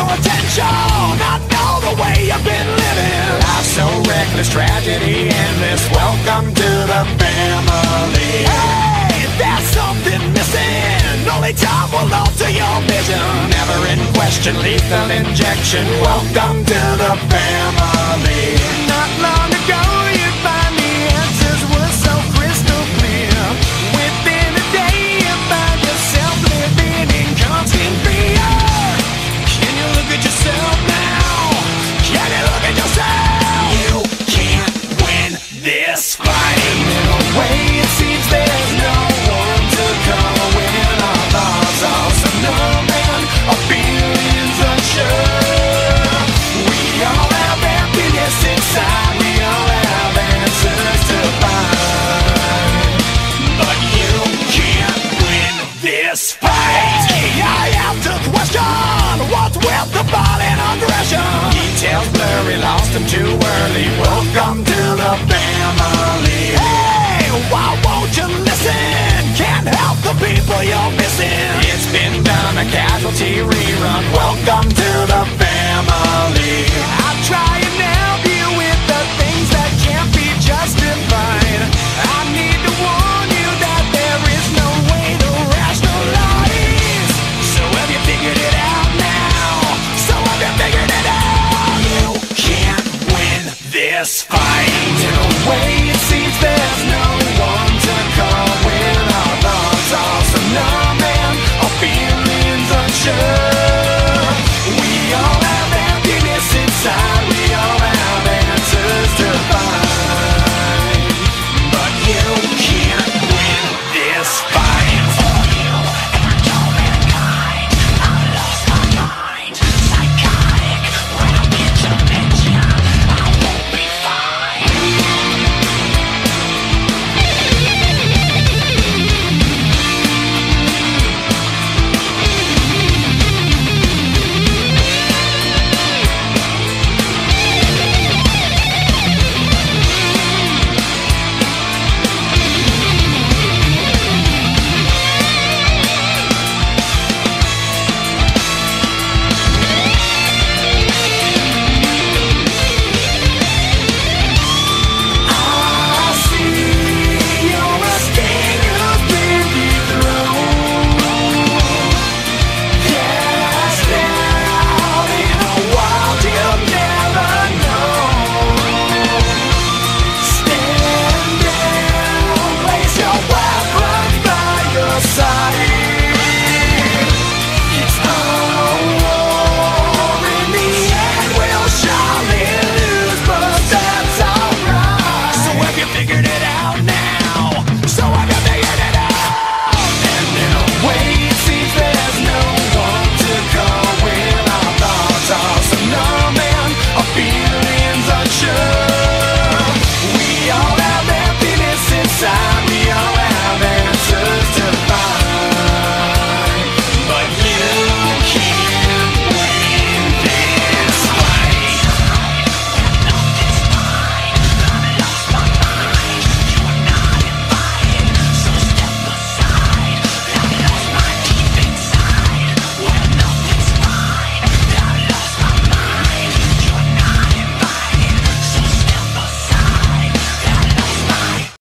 your attention. I know the way you've been living. Life's so reckless, tragedy endless. Welcome to the family. Hey, there's something missing. Only time will alter your vision. Never in question, lethal injection. Welcome to the family. Not long fight. In a them too early. Welcome to the family. Hey, why won't you listen? Can't help the people you're missing. It's been done, a casualty rerun. Welcome satisfied. side.